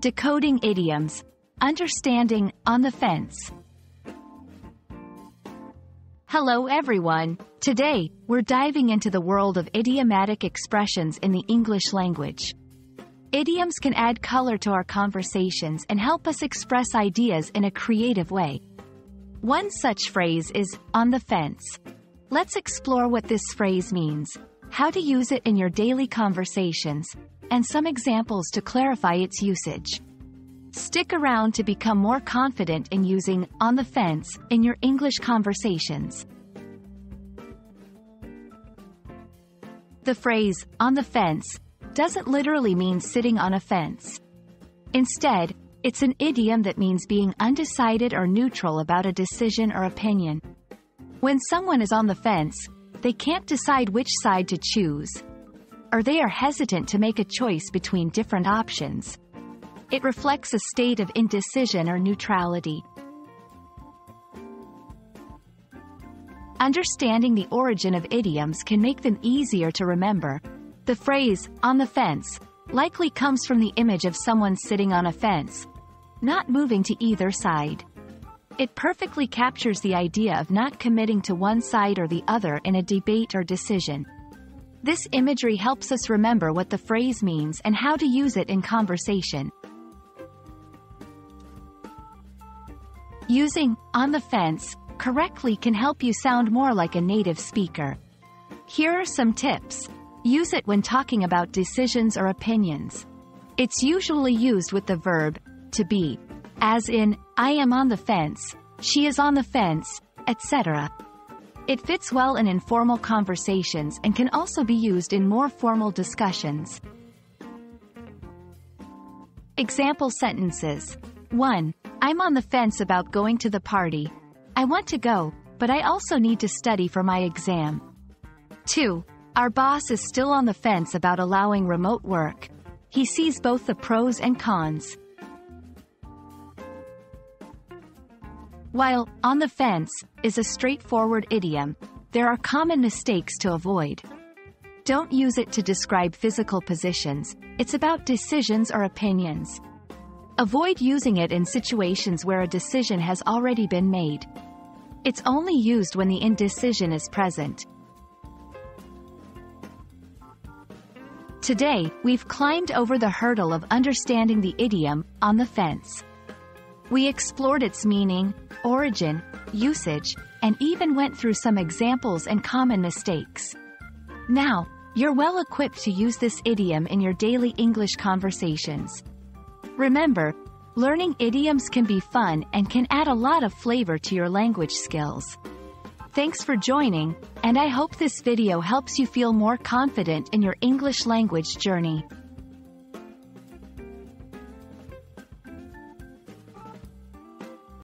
Decoding idioms. Understanding on the fence. Hello everyone. Today, we're diving into the world of idiomatic expressions in the English language. Idioms can add color to our conversations and help us express ideas in a creative way. One such phrase is, on the fence. Let's explore what this phrase means, how to use it in your daily conversations, and some examples to clarify its usage. Stick around to become more confident in using on the fence in your English conversations. The phrase on the fence doesn't literally mean sitting on a fence. Instead, it's an idiom that means being undecided or neutral about a decision or opinion. When someone is on the fence, they can't decide which side to choose, or they are hesitant to make a choice between different options. It reflects a state of indecision or neutrality. Understanding the origin of idioms can make them easier to remember. The phrase, on the fence, likely comes from the image of someone sitting on a fence, not moving to either side. It perfectly captures the idea of not committing to one side or the other in a debate or decision. This imagery helps us remember what the phrase means and how to use it in conversation. Using on the fence correctly can help you sound more like a native speaker. Here are some tips. Use it when talking about decisions or opinions. It's usually used with the verb to be, as in, I am on the fence, she is on the fence, etc. It fits well in informal conversations and can also be used in more formal discussions. Example sentences. 1. I'm on the fence about going to the party. I want to go, but I also need to study for my exam. 2. Our boss is still on the fence about allowing remote work. He sees both the pros and cons. While on the fence is a straightforward idiom, there are common mistakes to avoid. Don't use it to describe physical positions, it's about decisions or opinions. Avoid using it in situations where a decision has already been made. It's only used when the indecision is present. Today, we've climbed over the hurdle of understanding the idiom, on the fence. We explored its meaning, origin, usage, and even went through some examples and common mistakes. Now, you're well equipped to use this idiom in your daily English conversations. Remember, learning idioms can be fun and can add a lot of flavor to your language skills. Thanks for joining, and I hope this video helps you feel more confident in your English language journey.